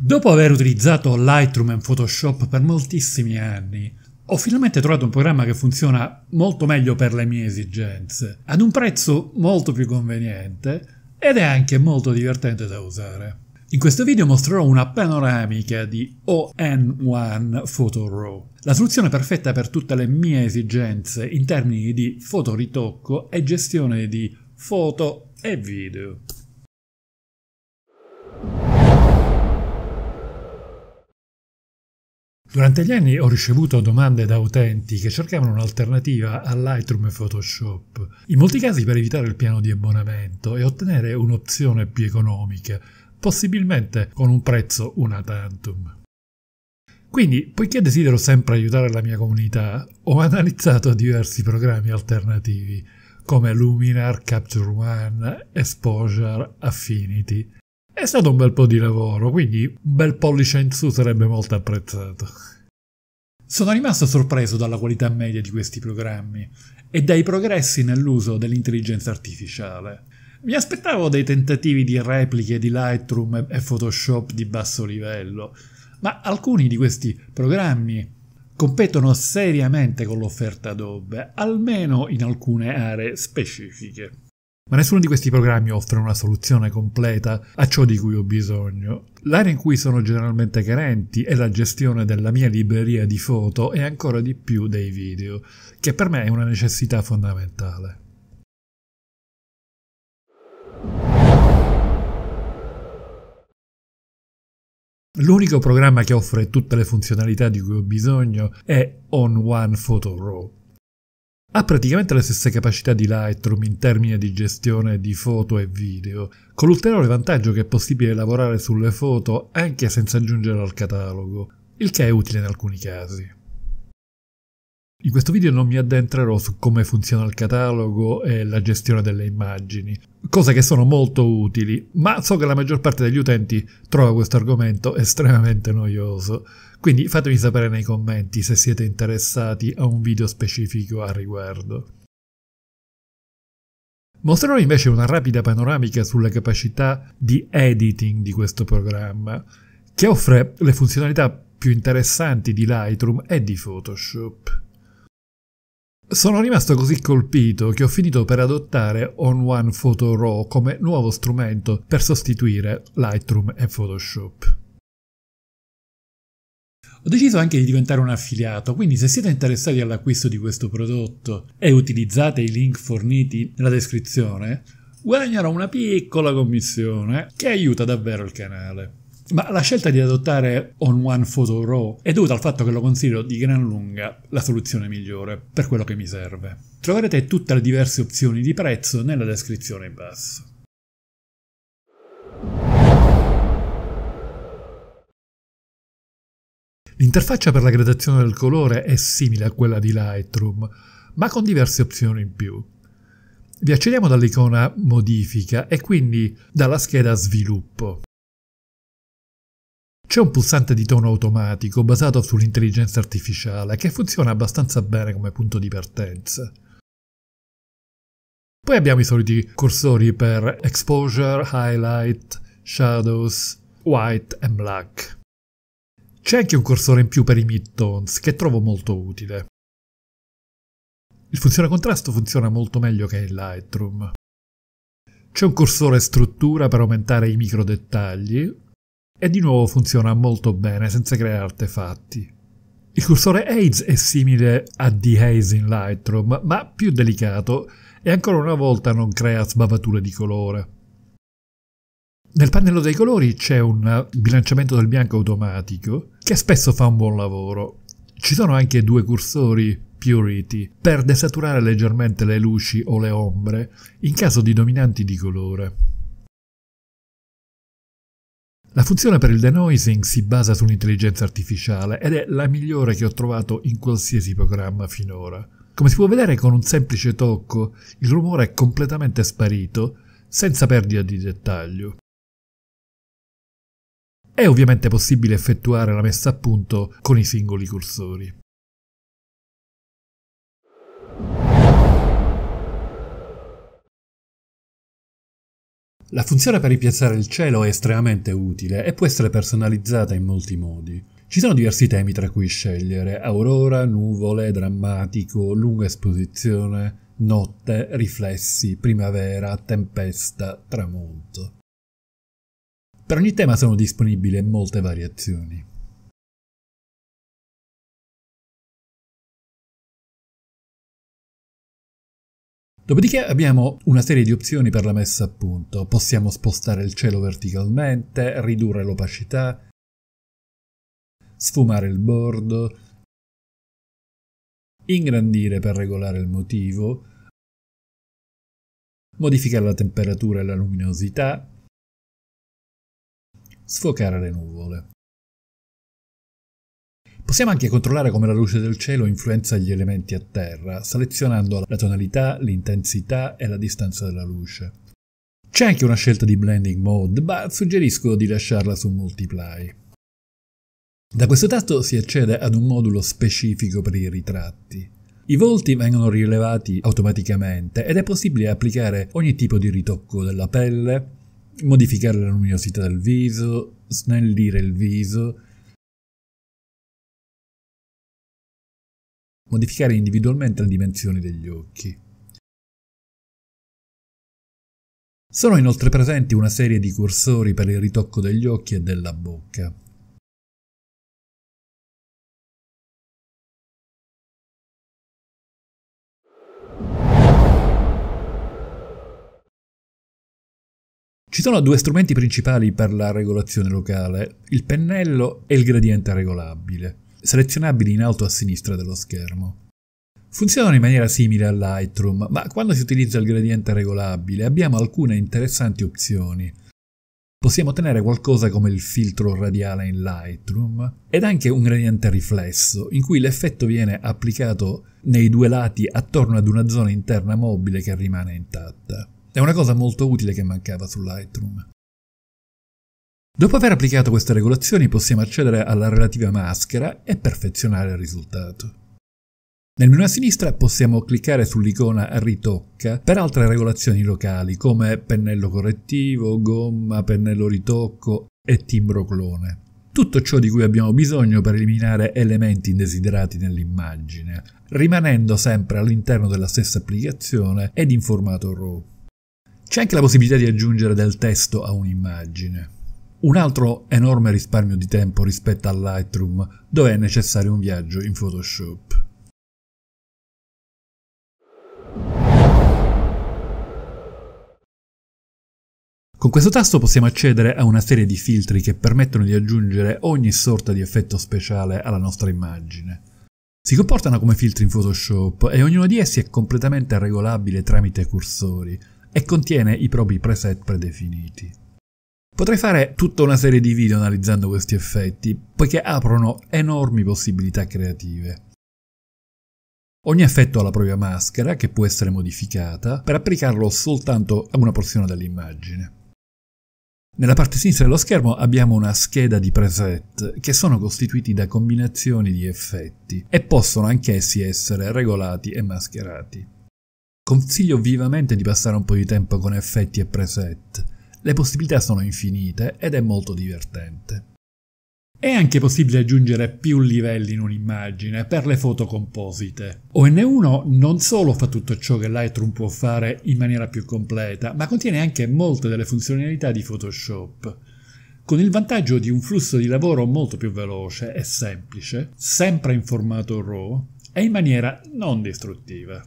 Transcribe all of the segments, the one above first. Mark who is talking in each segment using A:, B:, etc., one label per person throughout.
A: Dopo aver utilizzato Lightroom e Photoshop per moltissimi anni, ho finalmente trovato un programma che funziona molto meglio per le mie esigenze, ad un prezzo molto più conveniente ed è anche molto divertente da usare. In questo video mostrerò una panoramica di ON1 Photo Raw, la soluzione perfetta per tutte le mie esigenze in termini di fotoritocco e gestione di foto e video. Durante gli anni ho ricevuto domande da utenti che cercavano un'alternativa a Lightroom e Photoshop, in molti casi per evitare il piano di abbonamento e ottenere un'opzione più economica, possibilmente con un prezzo una tantum. Quindi, poiché desidero sempre aiutare la mia comunità, ho analizzato diversi programmi alternativi come Luminar, Capture One, Exposure, Affinity è stato un bel po' di lavoro, quindi un bel pollice in su sarebbe molto apprezzato. Sono rimasto sorpreso dalla qualità media di questi programmi e dai progressi nell'uso dell'intelligenza artificiale. Mi aspettavo dei tentativi di repliche di Lightroom e Photoshop di basso livello, ma alcuni di questi programmi competono seriamente con l'offerta Adobe, almeno in alcune aree specifiche. Ma nessuno di questi programmi offre una soluzione completa a ciò di cui ho bisogno. L'area in cui sono generalmente carenti è la gestione della mia libreria di foto e ancora di più dei video, che per me è una necessità fondamentale. L'unico programma che offre tutte le funzionalità di cui ho bisogno è On One Photo Raw. Ha praticamente le stesse capacità di Lightroom in termini di gestione di foto e video, con l'ulteriore vantaggio che è possibile lavorare sulle foto anche senza aggiungere al catalogo, il che è utile in alcuni casi. In questo video non mi addentrerò su come funziona il catalogo e la gestione delle immagini, cose che sono molto utili, ma so che la maggior parte degli utenti trova questo argomento estremamente noioso, quindi fatemi sapere nei commenti se siete interessati a un video specifico a riguardo. Mostrerò invece una rapida panoramica sulle capacità di editing di questo programma, che offre le funzionalità più interessanti di Lightroom e di Photoshop. Sono rimasto così colpito che ho finito per adottare On One Photo Raw come nuovo strumento per sostituire Lightroom e Photoshop. Ho deciso anche di diventare un affiliato, quindi se siete interessati all'acquisto di questo prodotto e utilizzate i link forniti nella descrizione, guadagnerò una piccola commissione che aiuta davvero il canale. Ma la scelta di adottare On One Photo Raw è dovuta al fatto che lo considero di gran lunga la soluzione migliore per quello che mi serve. Troverete tutte le diverse opzioni di prezzo nella descrizione in basso. L'interfaccia per la gradazione del colore è simile a quella di Lightroom, ma con diverse opzioni in più. Vi accediamo dall'icona Modifica e quindi dalla scheda Sviluppo. C'è un pulsante di tono automatico basato sull'intelligenza artificiale che funziona abbastanza bene come punto di partenza. Poi abbiamo i soliti cursori per exposure, highlight, shadows, white e black. C'è anche un cursore in più per i midtones che trovo molto utile. Il funzione contrasto funziona molto meglio che in Lightroom. C'è un cursore struttura per aumentare i micro dettagli e di nuovo funziona molto bene senza creare artefatti. Il cursore Aids è simile a Dehaze in Lightroom, ma più delicato e ancora una volta non crea sbavature di colore. Nel pannello dei colori c'è un bilanciamento del bianco automatico che spesso fa un buon lavoro. Ci sono anche due cursori Purity per desaturare leggermente le luci o le ombre in caso di dominanti di colore. La funzione per il denoising si basa sull'intelligenza artificiale ed è la migliore che ho trovato in qualsiasi programma finora. Come si può vedere con un semplice tocco, il rumore è completamente sparito senza perdita di dettaglio. È ovviamente possibile effettuare la messa a punto con i singoli cursori. La funzione per ripiazzare il cielo è estremamente utile e può essere personalizzata in molti modi. Ci sono diversi temi tra cui scegliere: aurora, nuvole, drammatico, lunga esposizione, notte, riflessi, primavera, tempesta, tramonto. Per ogni tema sono disponibili molte variazioni. Dopodiché abbiamo una serie di opzioni per la messa a punto. Possiamo spostare il cielo verticalmente, ridurre l'opacità, sfumare il bordo, ingrandire per regolare il motivo, modificare la temperatura e la luminosità, sfocare le nuvole. Possiamo anche controllare come la luce del cielo influenza gli elementi a terra, selezionando la tonalità, l'intensità e la distanza della luce. C'è anche una scelta di blending mode, ma suggerisco di lasciarla su multiply. Da questo tasto si accede ad un modulo specifico per i ritratti. I volti vengono rilevati automaticamente ed è possibile applicare ogni tipo di ritocco della pelle, modificare la luminosità del viso, snellire il viso, modificare individualmente le dimensioni degli occhi. Sono inoltre presenti una serie di cursori per il ritocco degli occhi e della bocca. Ci sono due strumenti principali per la regolazione locale, il pennello e il gradiente regolabile selezionabili in alto a sinistra dello schermo. Funzionano in maniera simile a Lightroom, ma quando si utilizza il gradiente regolabile abbiamo alcune interessanti opzioni. Possiamo ottenere qualcosa come il filtro radiale in Lightroom ed anche un gradiente riflesso, in cui l'effetto viene applicato nei due lati attorno ad una zona interna mobile che rimane intatta. È una cosa molto utile che mancava su Lightroom. Dopo aver applicato queste regolazioni possiamo accedere alla relativa maschera e perfezionare il risultato. Nel menu a sinistra possiamo cliccare sull'icona Ritocca per altre regolazioni locali come pennello correttivo, gomma, pennello ritocco e timbro clone. Tutto ciò di cui abbiamo bisogno per eliminare elementi indesiderati nell'immagine, rimanendo sempre all'interno della stessa applicazione ed in formato RAW. C'è anche la possibilità di aggiungere del testo a un'immagine. Un altro enorme risparmio di tempo rispetto a Lightroom, dove è necessario un viaggio in Photoshop. Con questo tasto possiamo accedere a una serie di filtri che permettono di aggiungere ogni sorta di effetto speciale alla nostra immagine. Si comportano come filtri in Photoshop e ognuno di essi è completamente regolabile tramite cursori e contiene i propri preset predefiniti. Potrei fare tutta una serie di video analizzando questi effetti, poiché aprono enormi possibilità creative. Ogni effetto ha la propria maschera, che può essere modificata, per applicarlo soltanto a una porzione dell'immagine. Nella parte sinistra dello schermo abbiamo una scheda di preset che sono costituiti da combinazioni di effetti e possono anch'essi essere regolati e mascherati. Consiglio vivamente di passare un po' di tempo con effetti e preset, le possibilità sono infinite ed è molto divertente. È anche possibile aggiungere più livelli in un'immagine per le foto composite. ON1 non solo fa tutto ciò che Lightroom può fare in maniera più completa, ma contiene anche molte delle funzionalità di Photoshop, con il vantaggio di un flusso di lavoro molto più veloce e semplice, sempre in formato RAW e in maniera non distruttiva.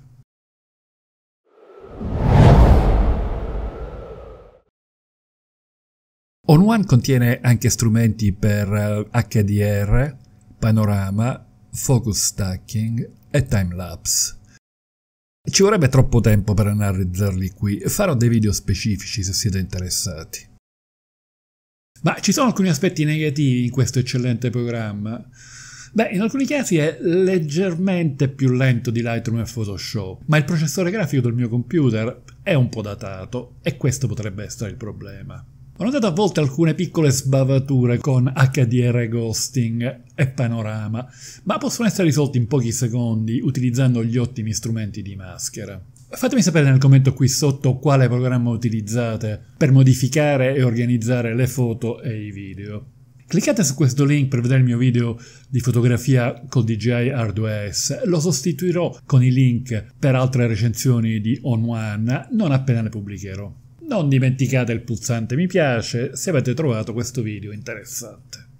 A: On1 contiene anche strumenti per HDR, eh, panorama, focus stacking e timelapse. Ci vorrebbe troppo tempo per analizzarli qui, farò dei video specifici se siete interessati. Ma ci sono alcuni aspetti negativi in questo eccellente programma. Beh, in alcuni casi è leggermente più lento di Lightroom e Photoshop, ma il processore grafico del mio computer è un po' datato e questo potrebbe essere il problema. Ho notato a volte alcune piccole sbavature con HDR ghosting e panorama, ma possono essere risolti in pochi secondi utilizzando gli ottimi strumenti di maschera. Fatemi sapere nel commento qui sotto quale programma utilizzate per modificare e organizzare le foto e i video. Cliccate su questo link per vedere il mio video di fotografia col DJI R2S. Lo sostituirò con i link per altre recensioni di On One non appena le pubblicherò. Non dimenticate il pulsante mi piace se avete trovato questo video interessante.